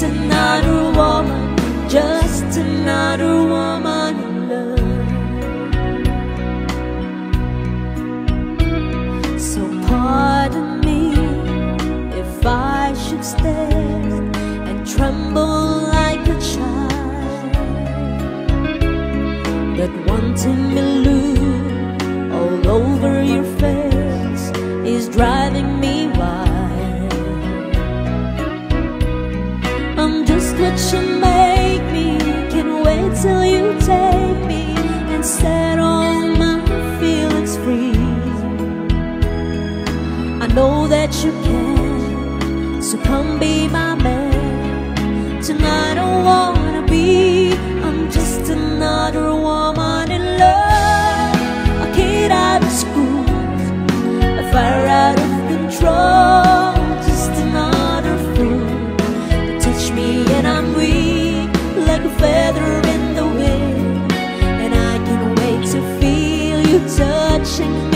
just another woman, just another woman in love. So pardon me if I should stare and tremble like a child, but wanting me. searching.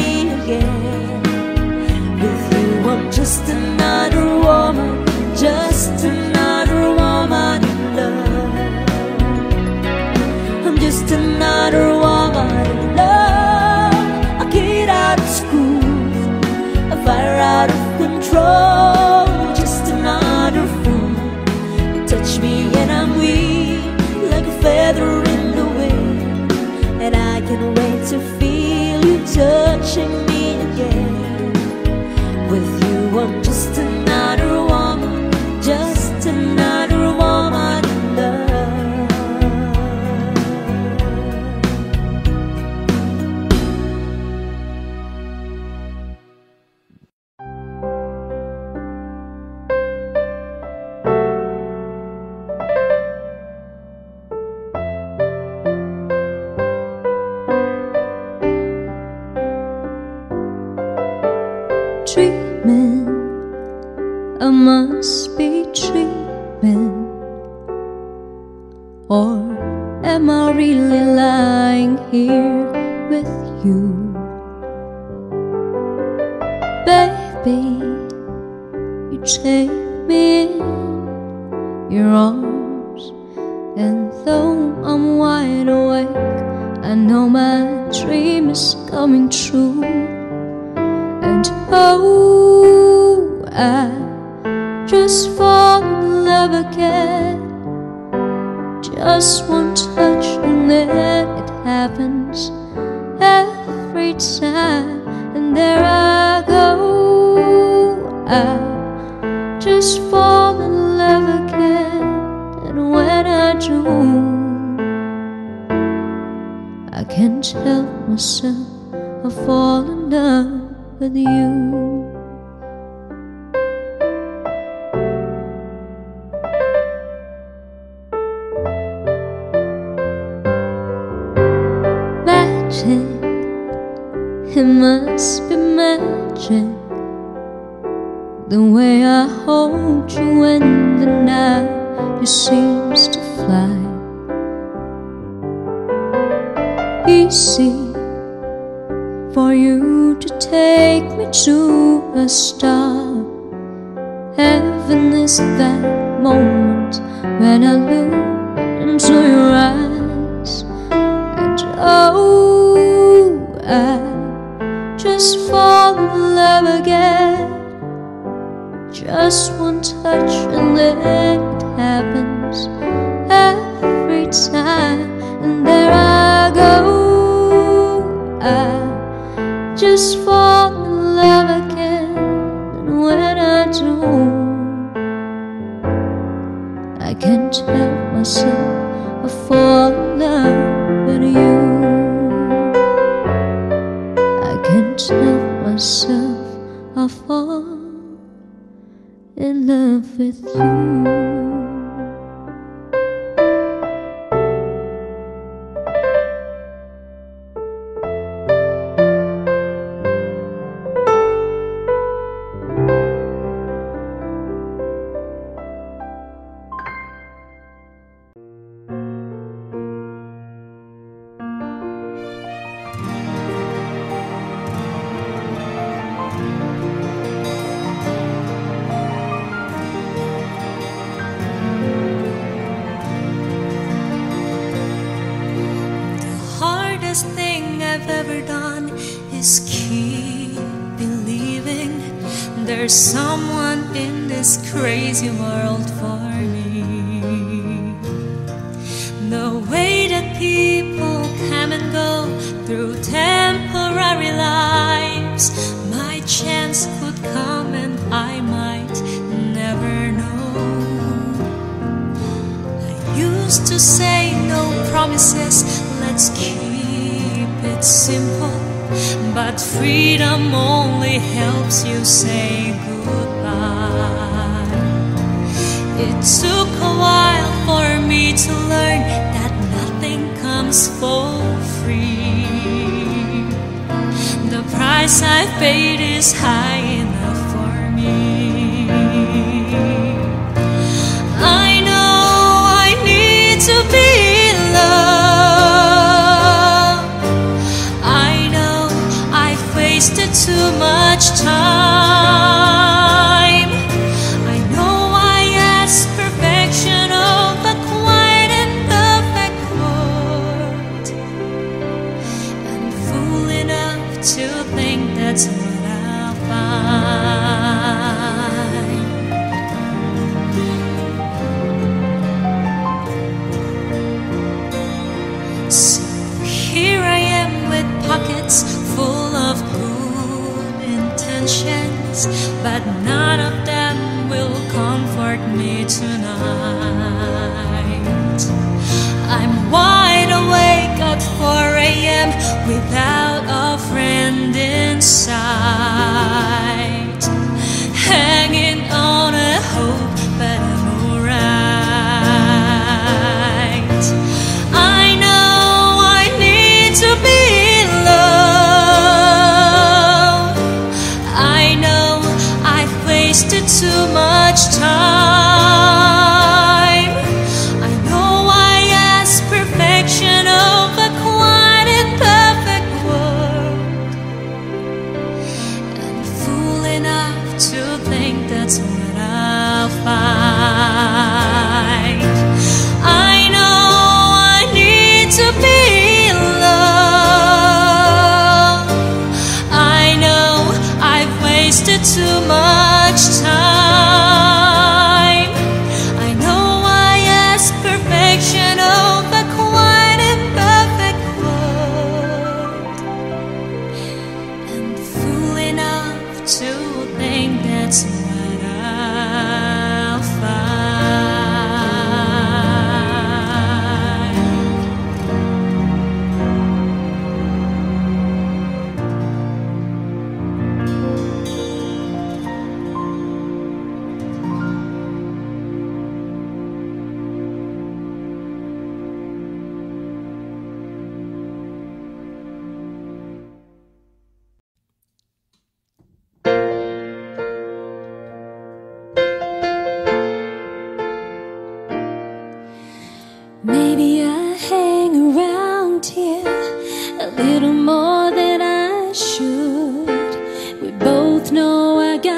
wanna lose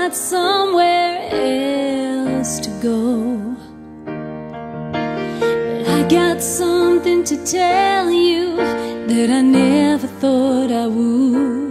got somewhere else to go. But I got something to tell you That I never thought I would.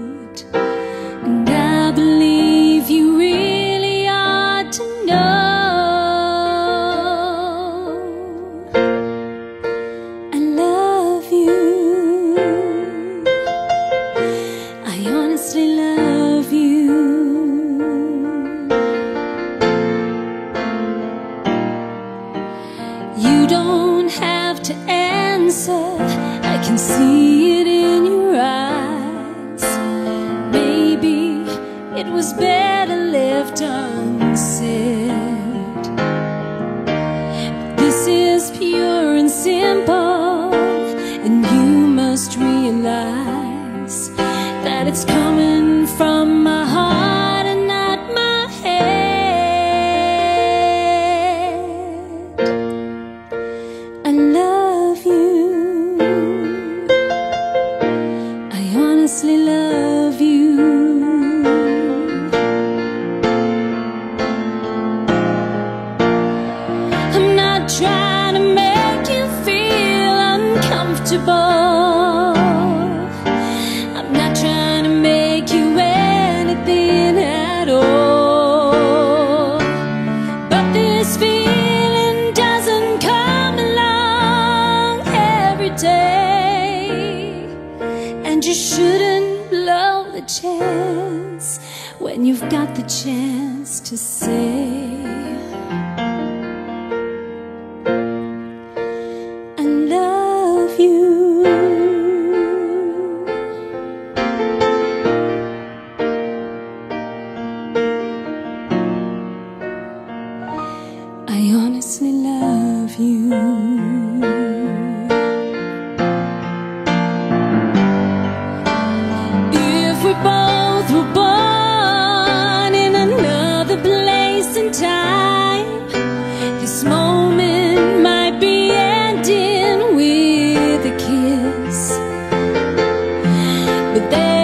But there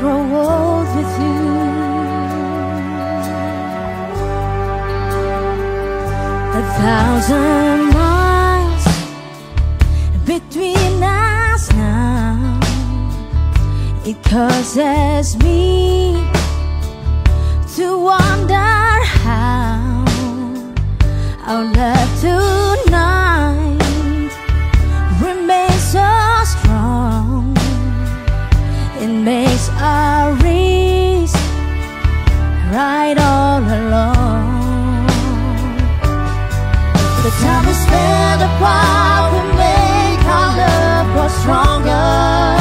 grow old with you. A thousand miles between us now. It causes me to wonder how our love to know. worries right all along. The time we spend apart will make our love grow stronger.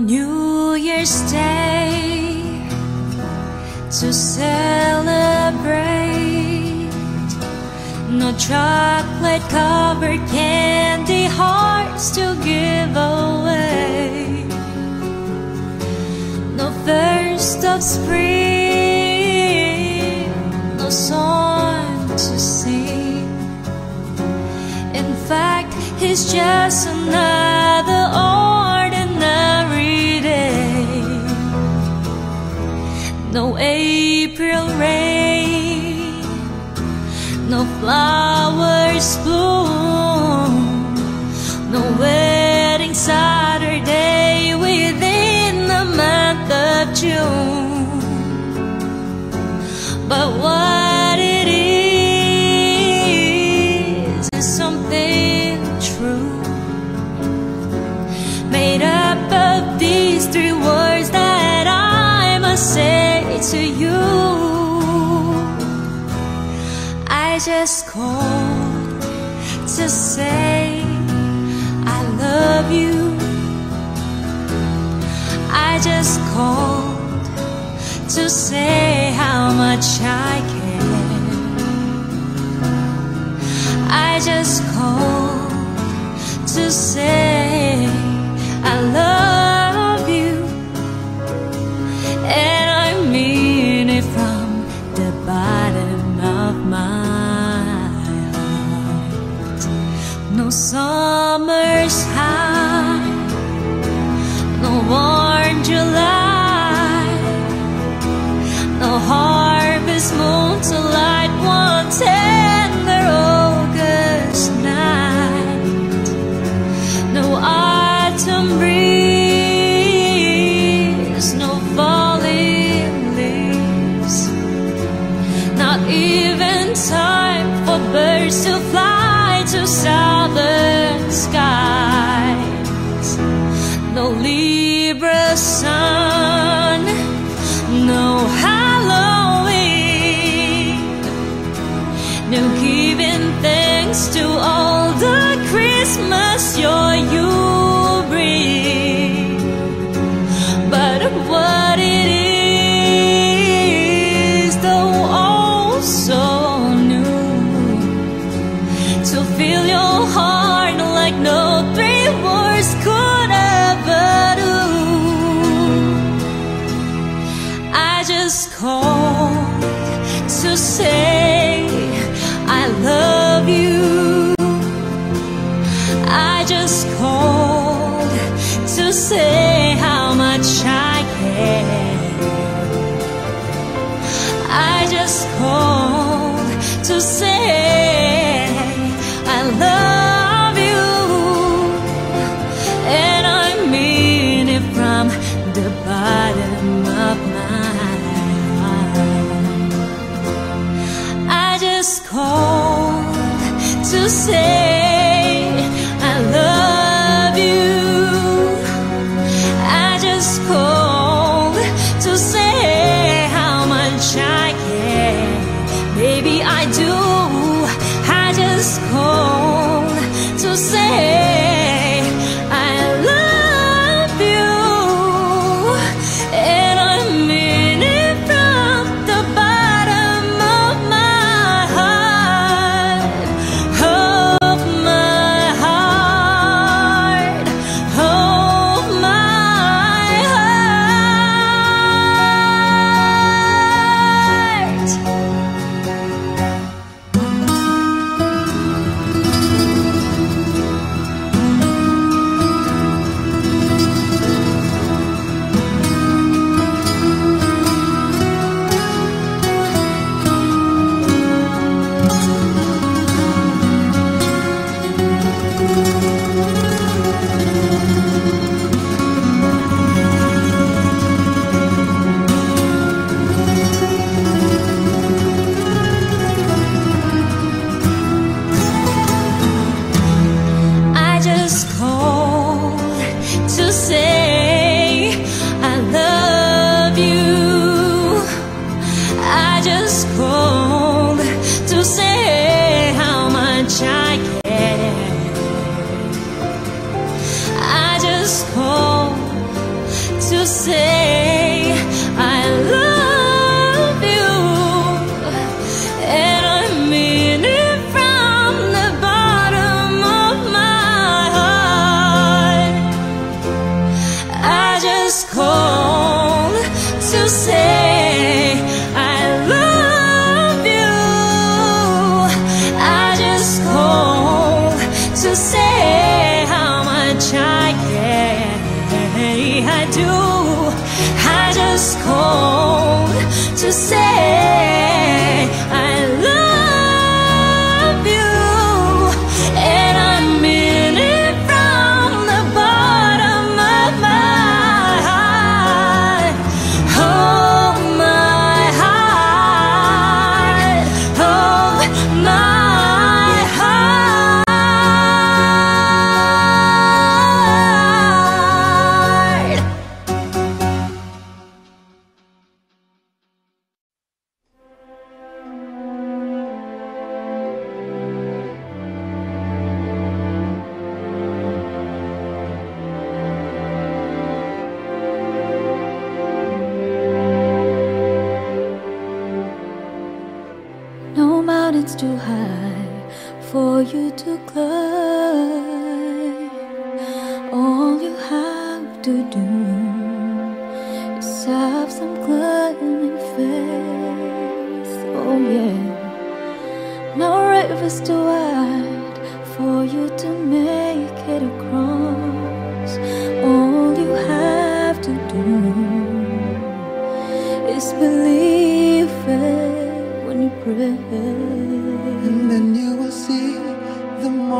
New Year's Day to celebrate. No chocolate covered candy hearts to give away. No first of spring, no song to sing. In fact, it's just another. April rain, no flowers bloom. is called to say I love you. I just called to say how much I care. I just called to say.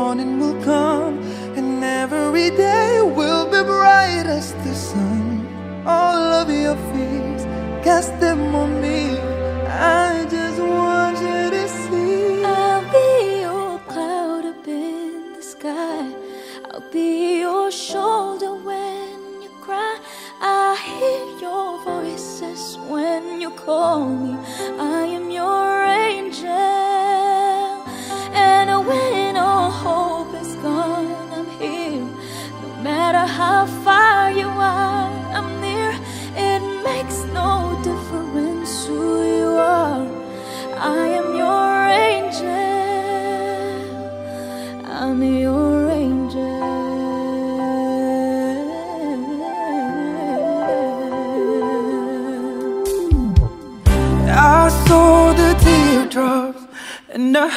morning will come and every day will be bright as the sun. All of your fears, cast them on me. I just want you to see. I'll be your cloud up in the sky. I'll be your shoulder when you cry. I hear your voices when you call me.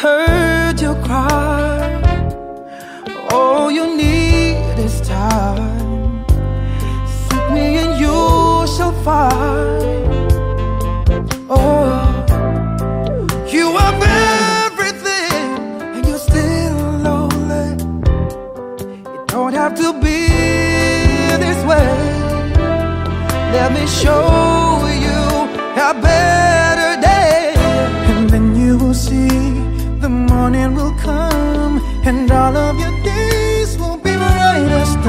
Heard you cry. All you need is time. Seek me and you shall find. Oh, you are everything, and you're still lonely. You don't have to be this way. Let me show you how better.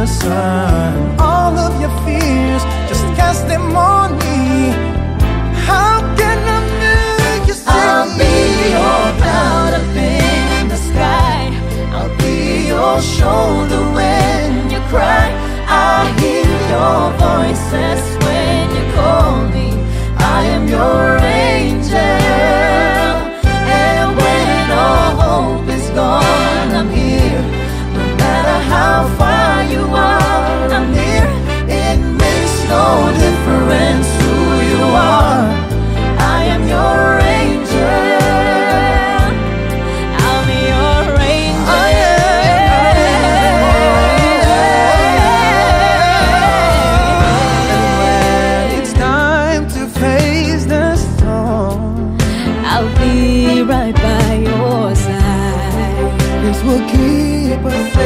the sun. All of your fears, just cast them on me. How can I make you see I'll be your cloud up in the sky. I'll be your shoulder when you cry. I hear your voices when you call me. I am your angel. mesmo que passar.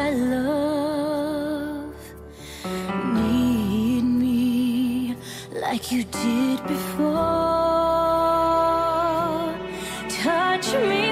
I love need me like you did before. Touch me.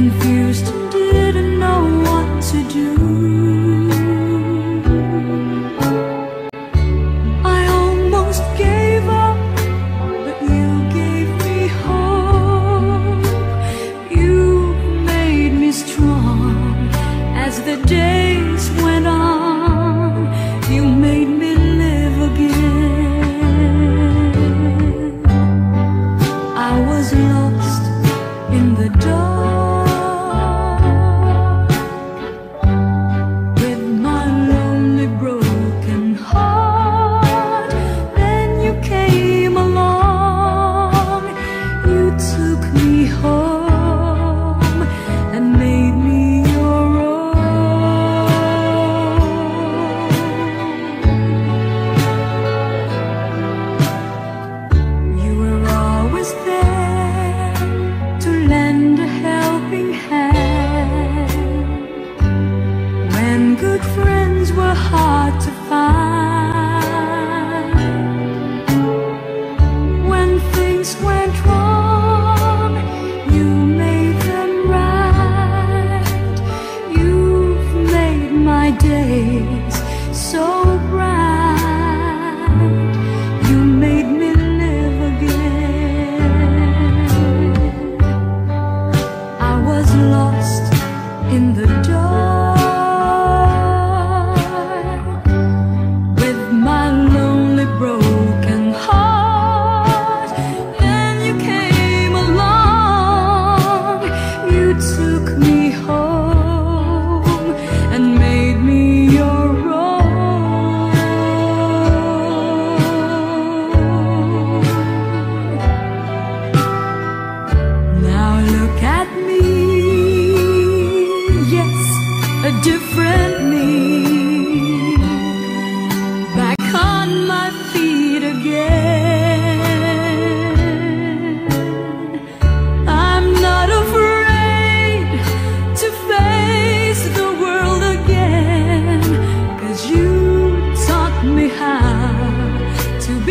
Confused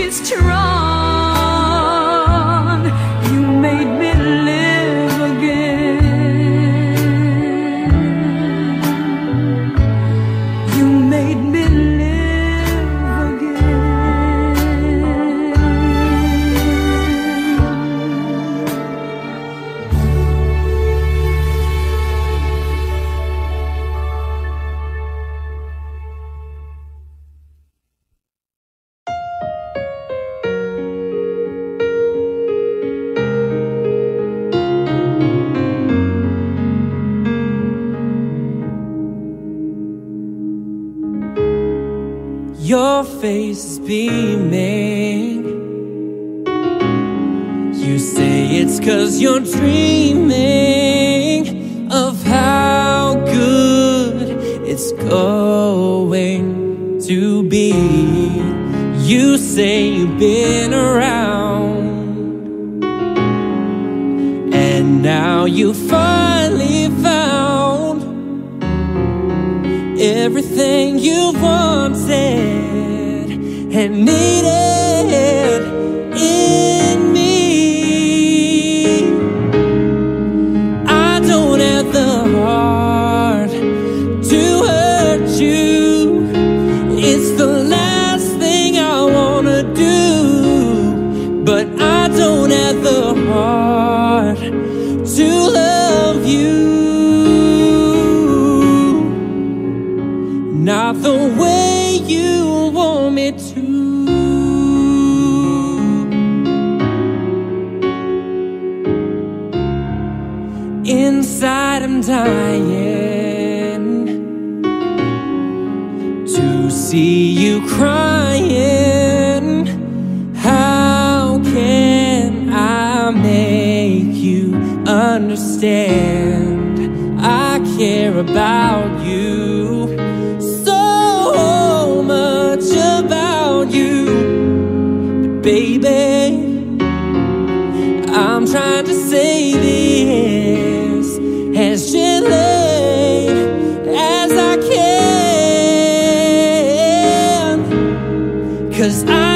to be Cause I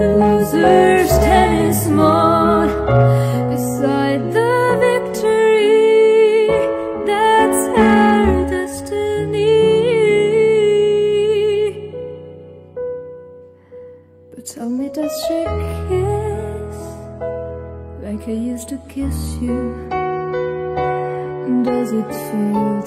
the loser's tennis more beside the victory Tell me, does she kiss? Like I used to kiss you? Does it feel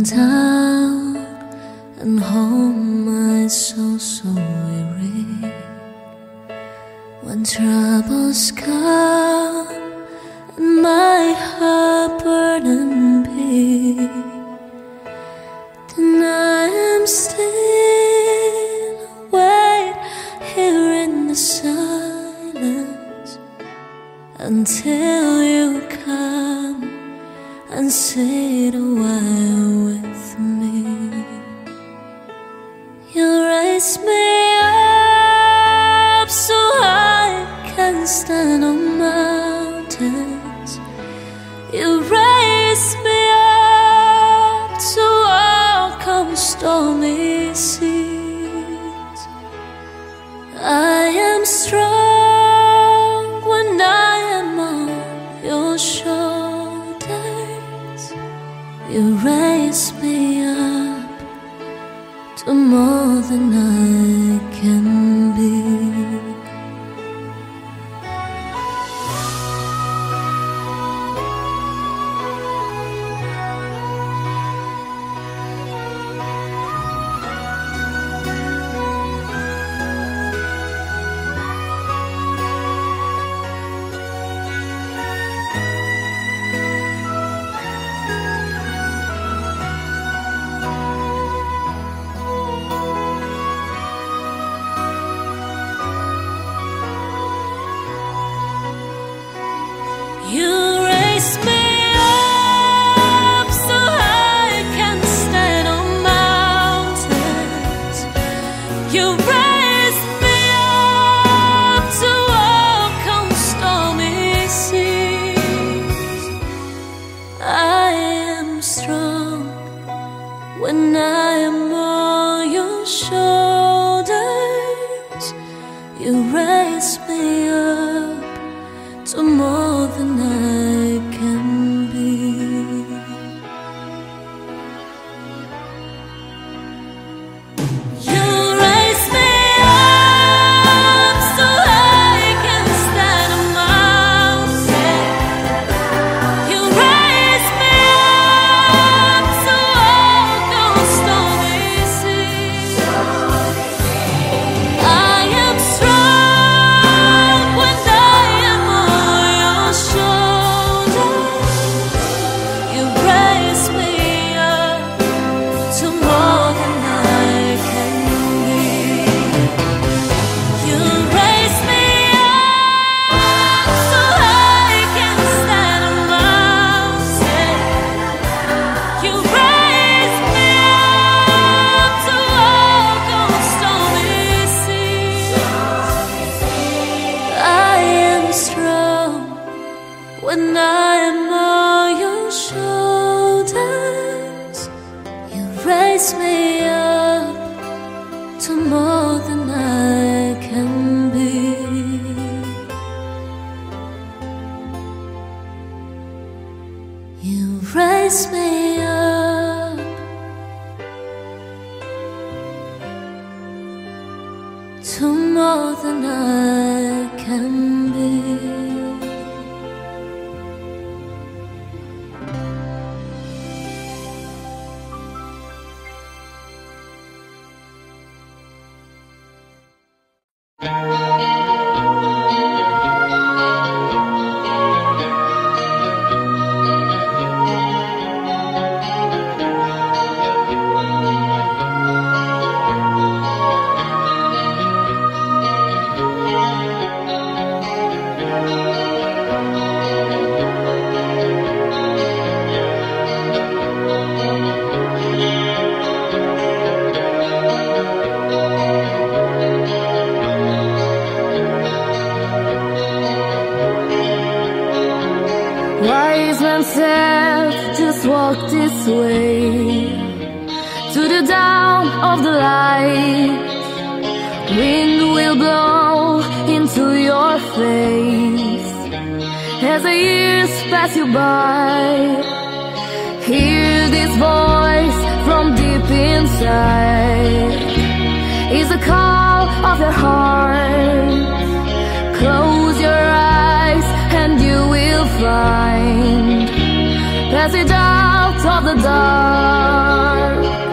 went and home I so so weary when troubles come Close your eyes and you will find Passage out of the dark.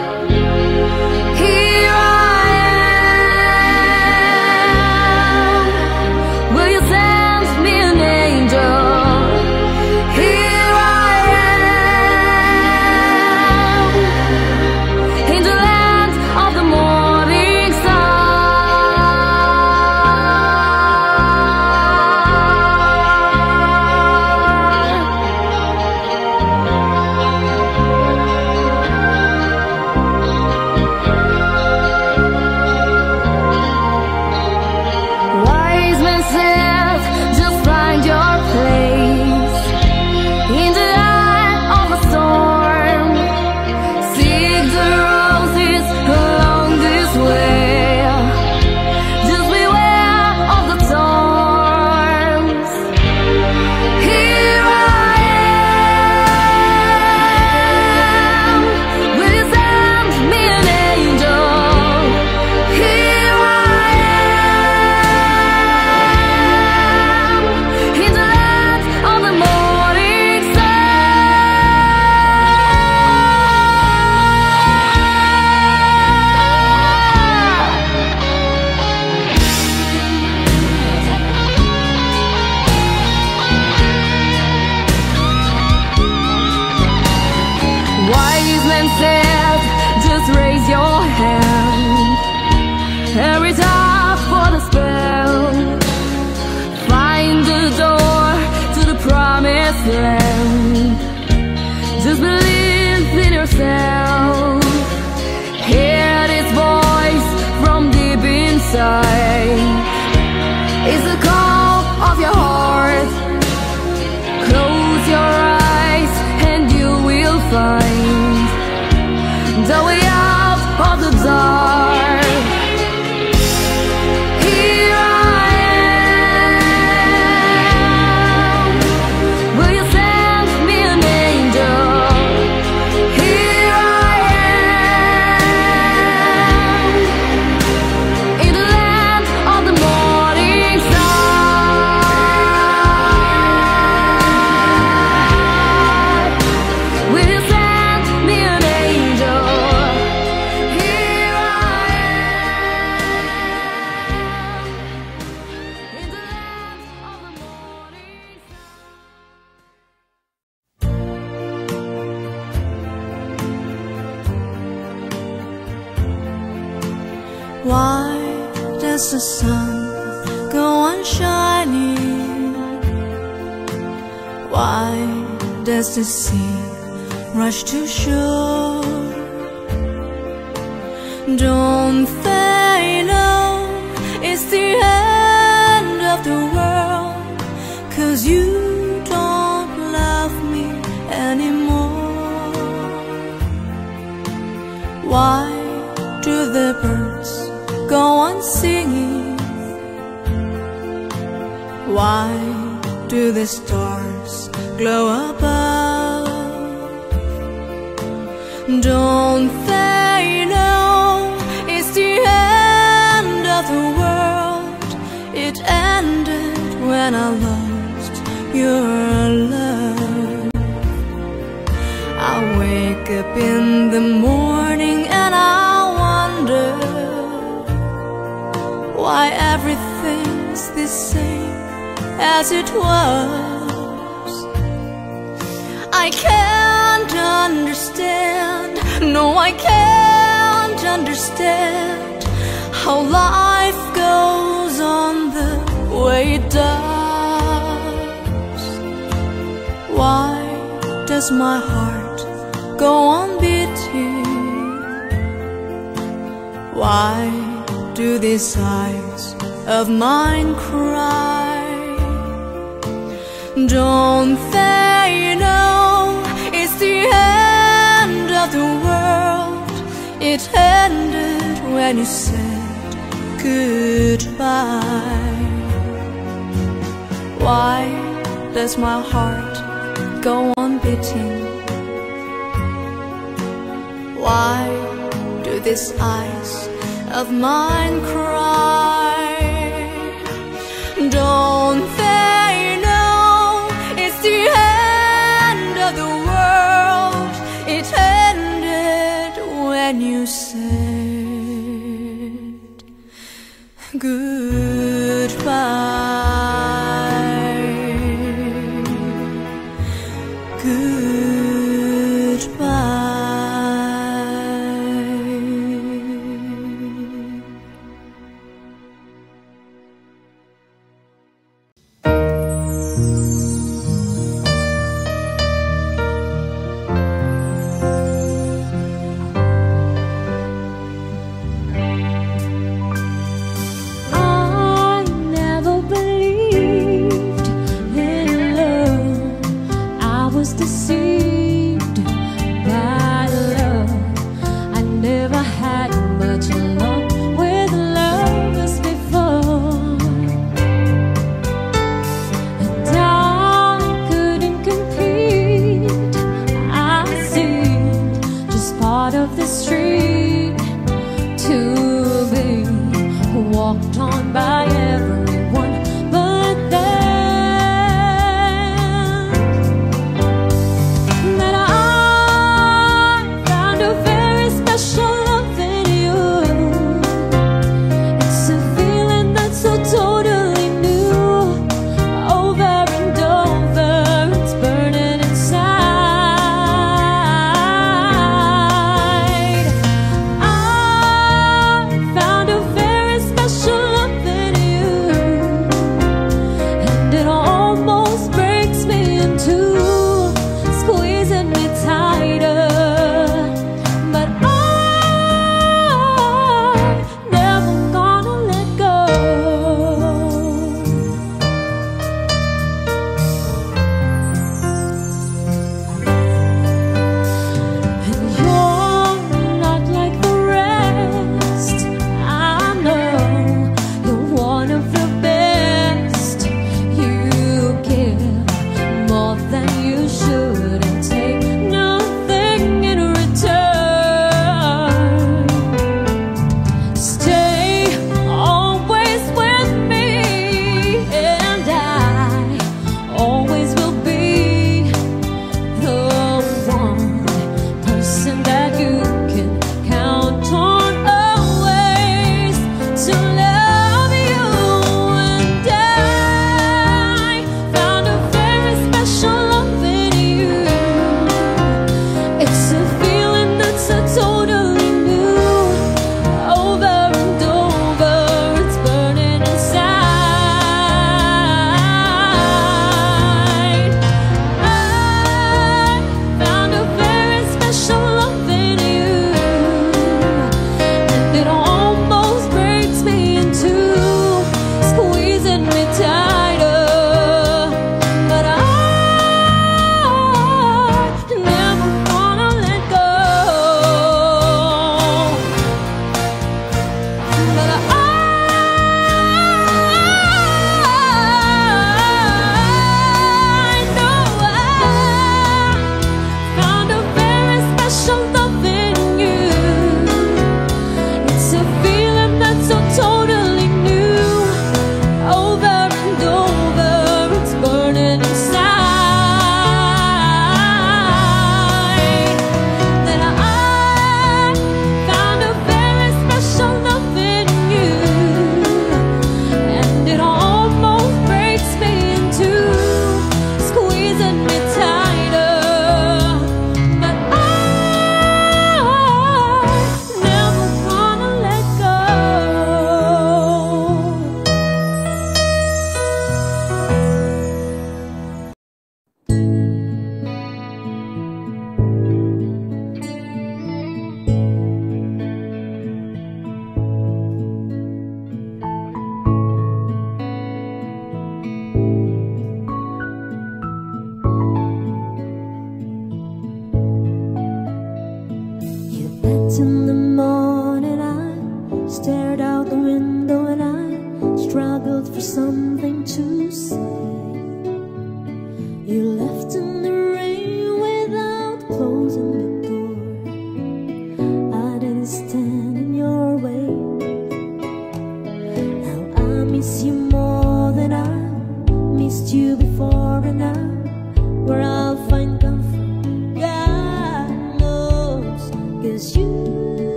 does my heart go on beating? Why do these eyes of mine cry?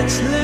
That's left